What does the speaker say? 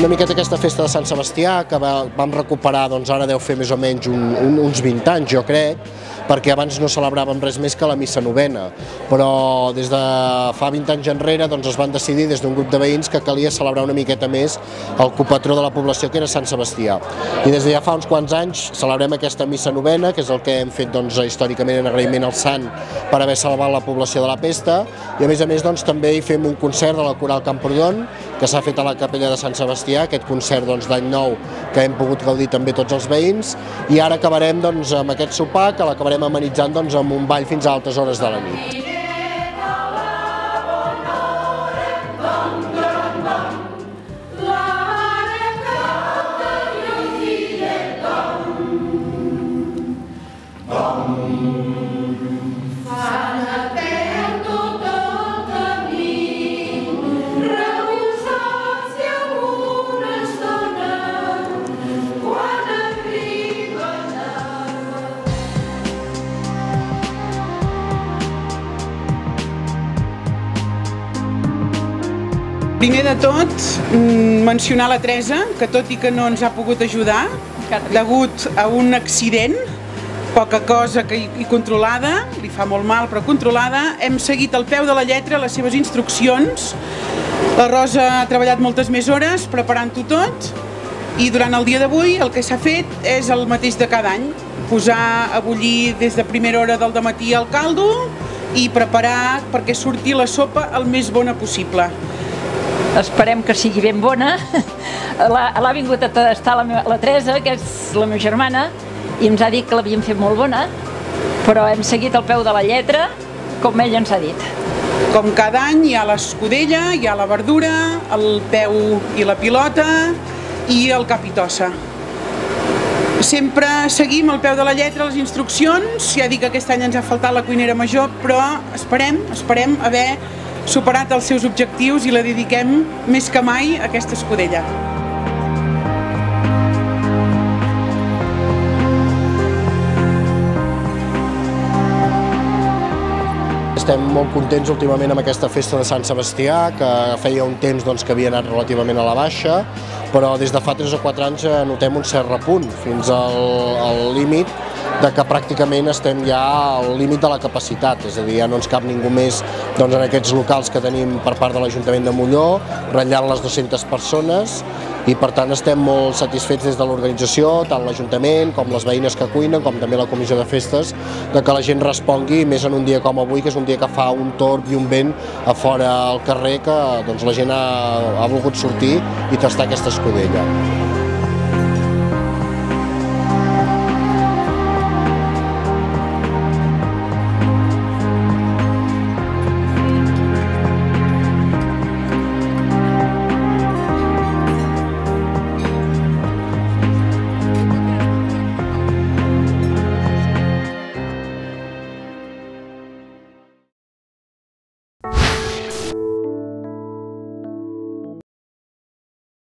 una miqueta aquesta festa de Sant Sebastià, que vam recuperar, doncs ara deu fer més o menys un, un, uns 20 anys, jo crec, perquè abans no celebràvem res més que la missa novena, però des de fa 20 anys enrere doncs es van decidir des d'un grup de veïns que calia celebrar una miqueta més el copatró de la població, que era Sant Sebastià. I des de ja fa uns quants anys celebrem aquesta missa novena, que és el que hem fet doncs, històricament en agraïment al sant per haver salvat la població de la pesta, i a més a més doncs, també hi fem un concert de la Coral Camprodon, que s'ha fet a la capella de Sant Sebastià, aquest concert doncs, d'any nou que hem pogut gaudir també tots els veïns, i ara acabarem doncs, amb aquest sopar, que l'acabarem amenitzant doncs, amb un ball fins a altes hores de la nit. Primer de tot, mm, mencionar la Teresa, que tot i que no ens ha pogut ajudar, degut a un accident, poca cosa que i controlada, li fa molt mal però controlada, hem seguit al peu de la lletra les seves instruccions. La Rosa ha treballat moltes més hores preparant-ho tot i durant el dia d'avui el que s'ha fet és el mateix de cada any, posar a bullir des de primera hora del matí el caldo i preparar perquè surti la sopa el més bona possible esperem que sigui ben bona. L'ha vingut a tastar la, meva, la Teresa, que és la meva germana, i ens ha dit que l'havien fet molt bona, però hem seguit al peu de la lletra, com ella ens ha dit. Com cada any hi ha l'escudella, hi ha la verdura, el peu i la pilota i el capitossa. Sempre seguim al peu de la lletra les instruccions, ja dic que aquest any ens ha faltat la cuinera major, però esperem, esperem haver superat els seus objectius i la dediquem més que mai a aquesta escudella. Estem molt contents últimament amb aquesta festa de Sant Sebastià, que feia un temps doncs, que havia anat relativament a la baixa, però des de fa 3 o 4 anys notem un cert repunt, fins al, al límit de que pràcticament estem ja al límit de la capacitat, és a dir, ja no ens cap ningú més doncs, en aquests locals que tenim per part de l'Ajuntament de Molló, ratllant les 200 persones, i per tant estem molt satisfets des de l'organització, tant l'Ajuntament com les veïnes que cuinen, com també la Comissió de Festes, de que la gent respongui, més en un dia com avui, que és un dia que fa un torb i un vent a fora al carrer, que doncs, la gent ha, ha volgut sortir i tastar aquesta escudella.